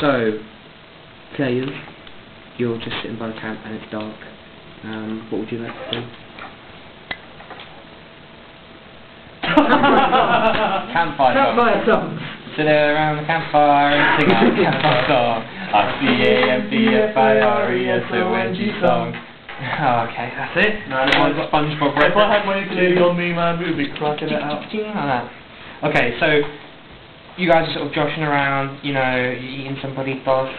So, Cleo, you're just sitting by the camp and it's dark. Um, what would you like to do? Campfire song. Campfire songs. Sit around the campfire and sing our campfire song. Our C-A-M-P-F-I-R-E-S-O-N-G song. Okay, that's it. No, no, One no. SpongeBob If I had reference. my ukulele on me, man, we'd be cracking it out. Okay, so you guys are sort of joshing around, you know, you're eating some burritos,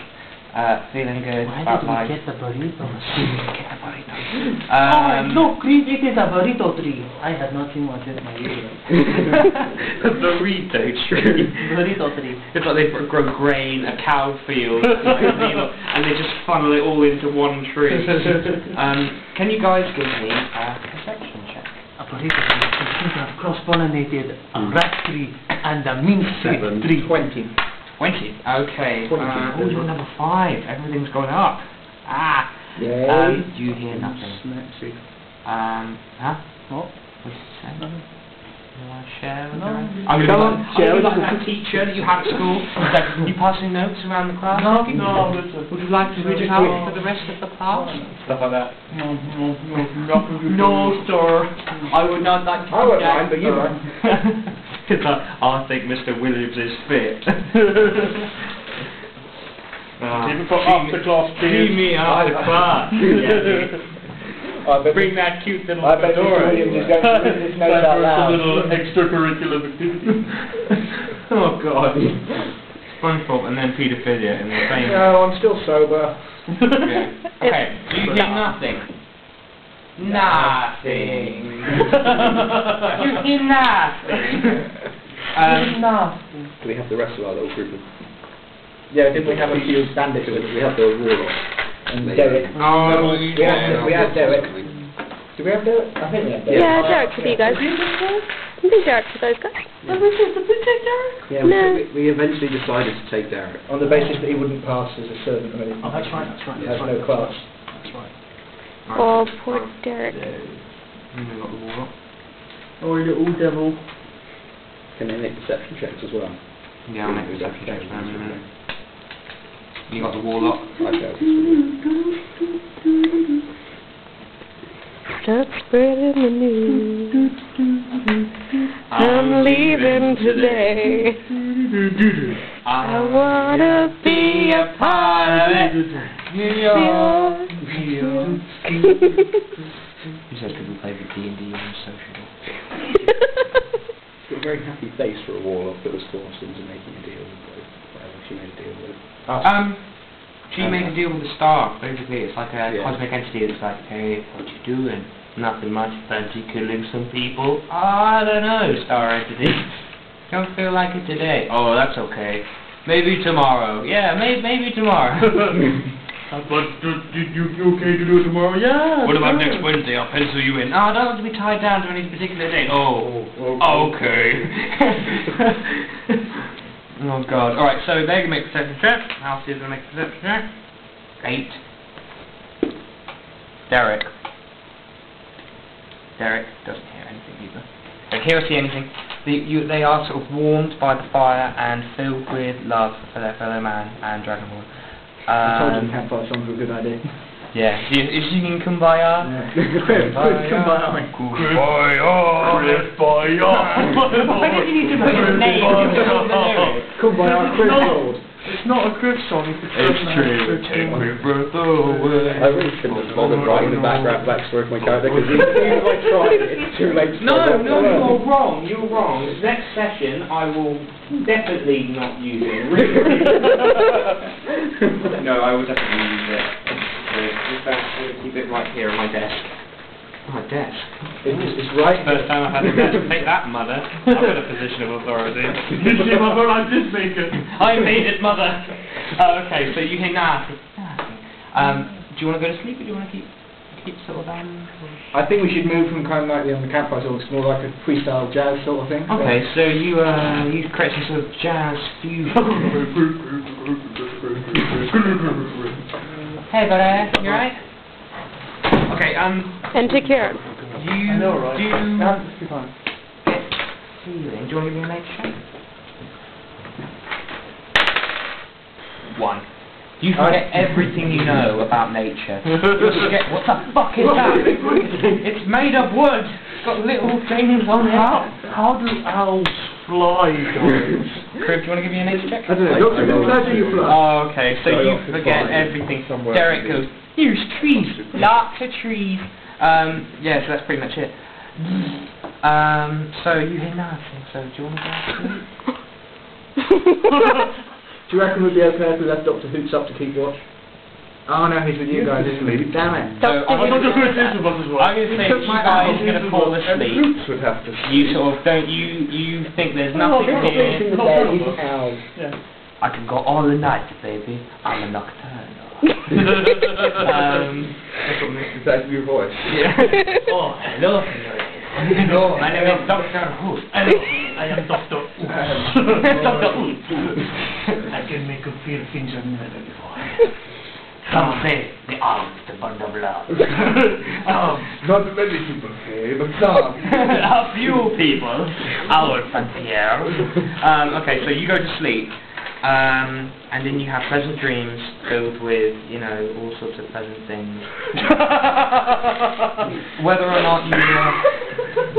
uh, feeling good Why about life. the burrito? Get the burritos. oh, Um, look, Chris, it is a burrito tree. I had not seen one in my life. burrito tree. burrito tree. It's like they grow grain, a cow field, and they just funnel it all into one tree. Um, can you guys give me a perception check? A burrito tree consists of cross-pollinated a rat tree and a mint seed Seven. tree. Twenty. Twenty. Okay. Twenty. Uh, oh, you're number five. Everything's going up. Ah. Yay. Um, you hear nothing. Snapsy. Um, huh? What? What's it say? You want to share with No. her? I'm gonna Come on, like, share with gonna be us. like that teacher that you had at school. It's like, you passing notes around the class? No, no. Would you like to read it out for the rest of the class? Stuff like that. No, no, no, No, sir. I would not like to. I won't object, mind, but you sir. mind. I think Mr. Williams is fit. Ah, Even for see after me- class See beers. me after class. I Bring that cute little I bet Mr. fedora. Williams is going to read his notes out loud. some little extracurricular activity. oh God. SpongeBob and then pedophilia in the same. No, I'm still sober. Yeah. Okay. Do you hear nothing? Nothing. you hear nothing. Um, Do we have the rest of our little group of... Yeah, didn't we have a few bandits with us? We have the warlock. And Derek. Oh, we, had, we had Derek. Do we have Derek? I think we had Derek. Yeah, Derek's with you guys. I think Derek's with those guys. Oh, yeah, No. we, we eventually decided to take Derek. On the basis that he wouldn't pass as a servant or anything. Oh, that's right, that's right, He has no class. That's right. Oh, poor Derek. And we got the warlock. Oh, little devil. Can they make deception checks as well? Yeah, I'll make a deception check for a minute. You got the warlock. Okay. Start spreading the news. I'm leaving today. I wanna be a part of it. New York. You said people play with D&D on social. Got a very happy face for a warlock that was forced into making a deal with whatever she made a deal with. Um, she made a deal with the star. Basically, it's like a Yeah. cosmic entity that's like, hey, what you doing? Nothing much. Fancy killing some people? I don't know, star entity. Don't feel like it today. Oh, that's okay. Maybe tomorrow. Yeah, may- maybe tomorrow. Uh, But uh, you, you, you okay to do it tomorrow? Yeah. what about sure. next Wednesday? I'll pencil you in. Oh, I don't have to be tied down to any particular date. Oh, Oh, okay. oh God. All right. So they can make a perception check. I'll see if they make a perception check. Eight. Derek. Derek doesn't hear anything either. Don't hear or see anything. The, you, they are sort of warmed by the fire and filled with love for their fellow man and Dragonborn. I told you Um, campfire songs were a good idea. yeah. Is, is singing Kumbaya? Kumbaya. Kumbaya. Why did you need to put your name in the lyrics? Kumbaya, Chris Gold. It's not a Chris song, it's a It's true, take my breath away. I really shouldn't have bothered writing the background backstory for my character because even if I tried, it's too late. to No, no, you're wrong, you're wrong. Next session, I will definitely not use it. no, I will definitely use it. In fact, I'm going to keep it right here on my desk. On my desk? It's, it's right. First time I've had a desk. Take that, mother. I've got a position of authority. You see, mother, I did make it. I made it, mother. Oh, okay, so you hear nothing. Um, do you want to go to sleep or do you want to keep keep sort of um? I think we should move from kind of like the on the campfire songs to more like a freestyle jazz sort of thing. Okay, so you uh you create some sort of jazz fusion. hey, buddy, you alright? Okay, um, And take care. you I know, right? do Yeah, it's be fine. get feeling. Do you want to give me a nature one. You forget everything you know about nature. You forget, what the fuck is that? It's made of wood. It's got little things on How, it. how do owls fly, guys? Crib, do you want to give me a nature check? I don't know, Doctor, how do you fly? Oh, okay, so Sorry, you forget everything. Somewhere Derek in goes, here's trees, lots of trees. Um, yeah, so that's pretty much it. Um, so you hear nothing, so do you want to go? Do you reckon we'd be okay if we left Doctor Hoots up to keep watch? Oh no, he's with you guys, isn't he? Damn it. So I'm I'm not gonna, going to this about as well. I'm gonna say that you guys are gonna fall asleep. Hoots would have to You sort of don't, you, you think there's nothing no, here. Sleep in the bed, he's owls. Yeah. I can go all the night, baby. I'm a nocturnal. um, Is that your voice? yeah. Oh, hello, hello. Hello, my name is Doctor Who. Hello, I am Doctor Oops. Doctor Oops. I can make you feel things I've never before. Some say the arms, the bond of love. um, Not many people say, but some. a few people, our frontier. Um, okay, so you go to sleep, um, and then you have pleasant dreams filled with, you know, all sorts of pleasant things. Whether or not you uh,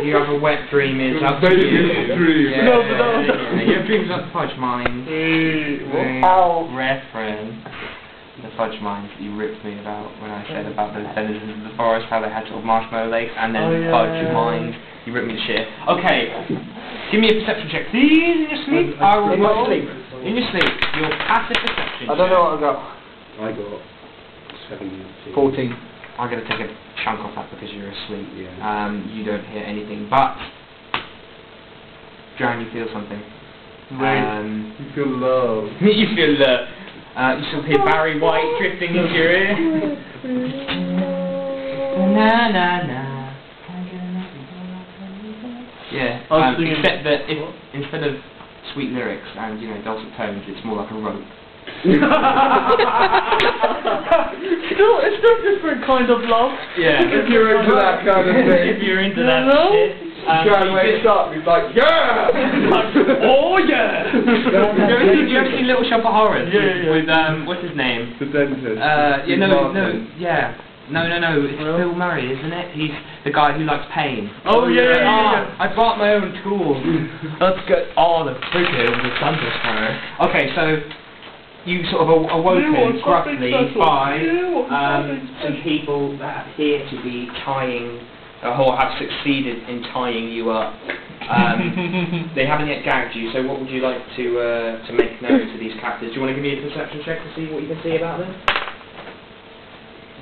you have a wet dream is up to you. Dream. Yeah, No, but no, no. yeah, Your dreams are fudge mine. Ow. Reference. The fudge mines that you ripped me about when I said about the denizens of the forest, how they had sort of marshmallow lakes, and then Oh, yeah, fudge yeah, mines. You ripped me to shit. Okay, give me a perception check, please. In your sleep, I will In roll. Sleep? In your sleep, your passive perception. I don't know what I got. I got seventeen. 14. I'm going to take a chunk off that because you're asleep. Yeah. Um, you don't hear anything, but Joanne, you feel something. Wait. Um, You feel love. you feel the. Uh, you still hear Barry White drifting into your ear. Na na na. Yeah. I Um, except that if instead of sweet lyrics and you know dulcet tones, it's more like a rope. still, it's still different kind of love. Yeah. If you're into that kind of thing. if you're into that No. shit. Um, Try and you wake up, he's like, yeah! oh yeah. Have you ever seen, you ever seen Little Shop of Horrors? Yeah, yeah, yeah. with um, what's his name? the dentist. Uh, yeah, no, no, yeah. No, no, no, it's Well? Bill Murray, isn't it? He's the guy who likes pain. Oh yeah, yeah, yeah. Ah, I brought my own tools. Let's get all the figures with thunderstorm. Okay, so you sort of aw- awoken gruffly by um, some people that appear to be tying, or have succeeded in tying you up. Um, they haven't yet gagged you, so what would you like to uh, to make known to these captives? Do you want to give me a perception check to see what you can see about them?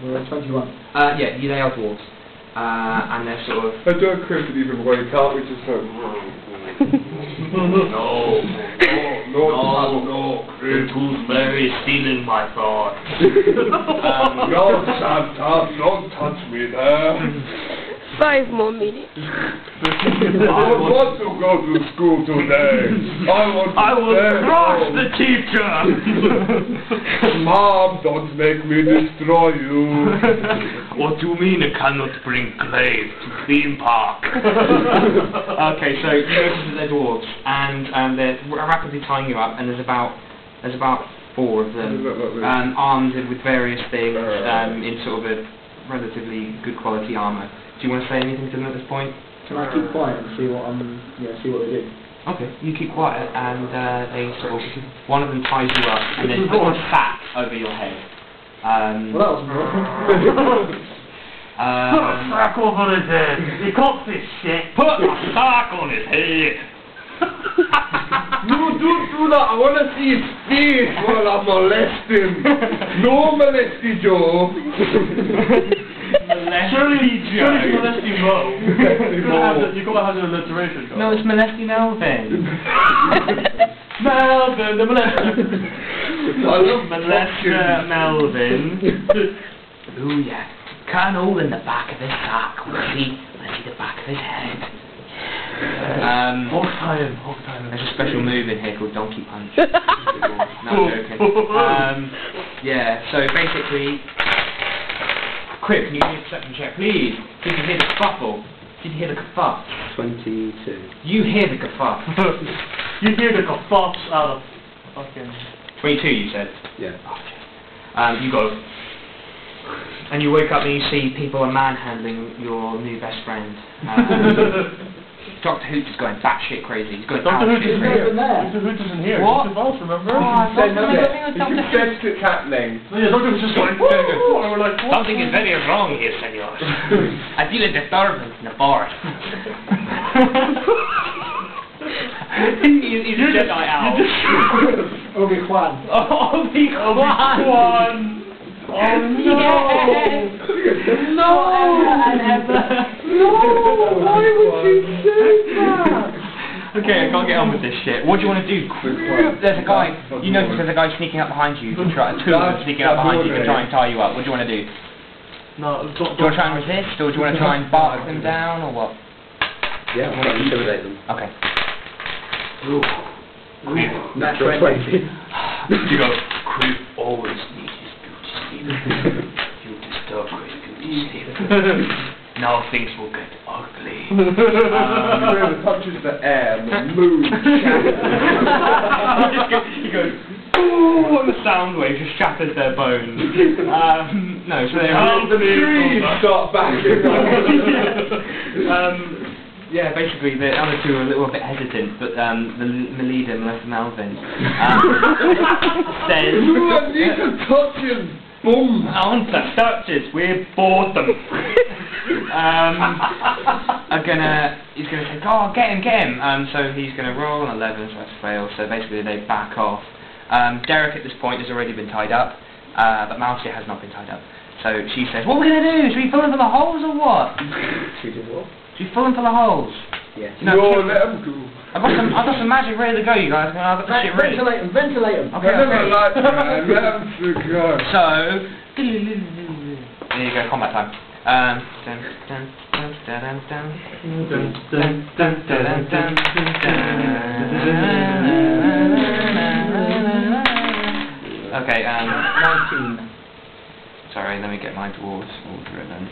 We're at 21. Uh, yeah, you- they are dwarves. Uh, and they're sort of... I don't cripple even wake up, we just go, no, no, no, no, The tooth fairy is stealing my thoughts. Um, No, Santa, don't touch me there. Five more minutes. I don't want to go to school today. I want to I will crush home. the teacher. Mom, don't make me destroy you. what do you mean I cannot bring clay to theme park? okay, so you notice that they're dwarves, and um, they're rapidly tying you up, and there's about there's about four of them, um, armed with various things um, in sort of a relatively good quality armour. Do you want to say anything to them at this point? Can I keep quiet and see what I'm, yeah, see what they do? Okay, you keep quiet, and uh, they sort of one of them ties you up, and then puts a sack over your head. Um, Well, that was important. Put a um, sack over his head. He got this shit. Put a sack on his head. no, don't do that. I want to see his face while I'm molesting. No molesty Joe. Surely, surely it's molesting Mo. You gotta have Mo. the- You gotta have the alliteration. no, it's molesting Melvin. Melvin, the molester. I love Molester Melvin. Ooh yeah. Cut a hole in the back of his sack. Let's see, let's see the back of his head. Um, Hog time, hog time. there's a special move in here called Donkey Punch. no, I'm joking. Um, yeah, so basically, quick, can you give me a perception check, please? Did you hear the scuffle? Did you hear the kerfuff? Twenty-two. You hear the kerfuff. you hear the kerfuffs out of fucking... 22, you said. Yeah. Um, you go. And you wake up and you see people are manhandling your new best friend. Um, Doctor Hoots is going batshit crazy. He's going Doctor Who batshit isn't crazy. here. Doctor Who isn't here. What? He's involved, remember? Oh, I Said thought no, something was Dr. you Who. sensed it happening, Yeah, Doctor Who's just going, whoa, and we're like, what? Something is very wrong here, senor. I feel a disturbance in the forest. he's, he's a Jedi owl. Obi-Wan. Obi-Wan! Oh no! No! no, why would you do that? Okay, I can't get on with this shit. What do you want to do? There's a guy, you know there's a guy sneaking up behind you, to try, two of them sneaking up behind you to try and tie you up. What do you want to do? Do No, don't, you want to try and resist, or do you want to try and bark them down, or what? Yeah, I'm going to intimidate them. Okay. Natural 20. you go, Creep always needs his beauty sleep. you disturb Creep's beauty sleep. now things will get ugly. Whoever touches the air, the moon he, goes, ooh, and the sound wave just shatters their bones. Um, no, so they're the trees start backing um, yeah, basically the other two are a little bit hesitant, but um, the, leader, Melissa Melvin, um, says, Ooh, I need to touch his bum. on the searches, we bought them. um, are gonna, he's gonna say, oh, get him, get him. Um, so he's gonna roll an 11, so that's a fail. So basically they back off. Um, Derek at this point has already been tied up, uh, but Mousy has not been tied up. So she says, what are we gonna do? Should we fill in for the holes or what? She did what? Should we fill in for the holes? Yes. You know, No, let him go. I've got some, I've got some magic ready to go, you guys. I've got shit ready. Ventilate him, ventilate him. Okay, I never okay. liked man, let him to go. So, there you go, combat time. Um, dun, dun, dun, dun, dun, dun, dun, dun, dun, dun, dun. Okay, um, 19. Sorry, let me get my dwarves all driven.